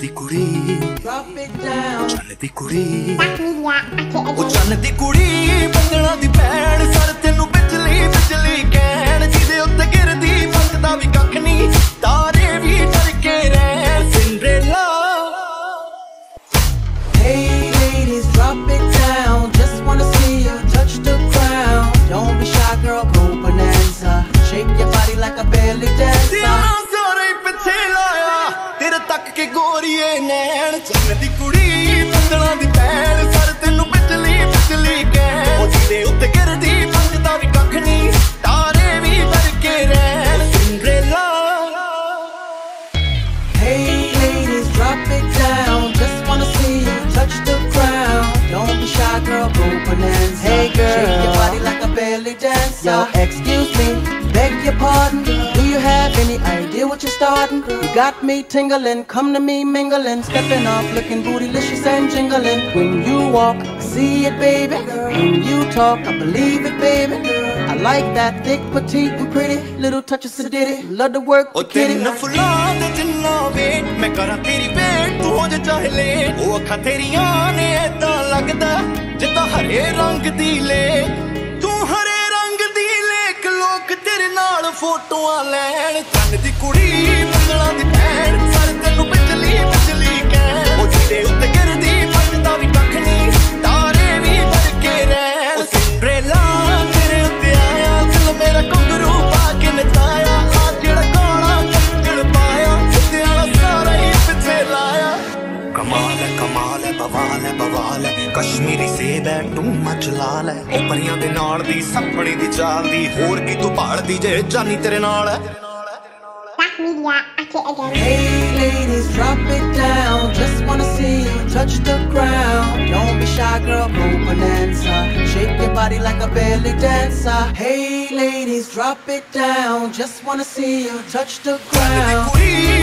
tryna decorate. Drop it down. Tryna decorate. What tryna decorate? Bangla di ਕੇ ਗੋਰੀਏ ਨੈਣ ਚੰਨ ਦੀ ਕੁੜੀ ਬੰਗਲਾਂ ਦੀ ਭੈਣ ਸਰ ਤੈਨੂੰ ਬਿਜਲੀ ਬਿਜਲੀ ਕਹਿਣ ਉਹ ਜਿਹਦੇ ਉੱਤੇ ਗਿਰਦੀ ਮੰਗਦਾ ਵੀ ਕੱਖ ਨਹੀਂ ਤਾਰੇ ਵੀ ਡਰ ਕੇ ਰਹਿਣ Cinderella Hey ladies, drop it down. Just wanna see you touch the ground. Don't be shy, girl, go bonanza. Hey girl, shake your body like a belly dancer. Yo, excuse me, beg your pardon. Do you have any idea what you're starting? You got me tingling, come to me mingling, stepping off, looking bootylicious and jingling. When you walk, see it, baby. When you talk, I believe it, baby. I like that thick, petite, and pretty. Little touches of ditty. Love to work, ਉਹ the kitty. ਤਿੰਨ ਫੁੱਲਾਂ ਦੇ ਜਿੰਨਾ wait ਮੈਂ ਕਰਾਂ ਤੇਰੀ wait ਤੂੰ ਹੋ ਜਾ ਚਾਹੇ ਲੇਟ ਉਹ ਅੱਖਾਂ ਤੇਰੀਆਂ ਨੇ ਏਦਾਂ ਲੱਗਦਾ ਜਿੱਦਾਂ ਹਰੇ ਰੰਗ ਦੀ ਲੇ ਫੋਟੋਆਂ ਲੈਣ। ਚੰਨ ਦੀ ਕੁੜੀ ਬੰਗਲਾਂ ਦੀ ਭੈਣ। ਕਸ਼ਮੀਰੀ ਸੇਬ ਹੈ ਟੂ ਮਚ ਲਾਲ ਹੈ ਉਹ ਪਰੀਆਂ ਦੇ ਨਾਲ ਦੀ ਸੱਪਣੀ ਦੀ ਚਾਲ ਦੀ ਹੋਰ ਕੀ ਤੂੰ ਭਾਲਦੀ ਜੇ ਜਾਨੀ ਤੇਰੇ ਨਾਲ ਹੈ Media Academy. Hey ladies, drop it down. Just wanna see you touch the ground. Don't be shy, girl, go bonanza. Shake your body like a belly dancer. Hey ladies, drop it down. Just wanna see you touch the ਚੰਨ ਦੀ ground. ਕੁੜੀ ਬੰਗਲਾਂ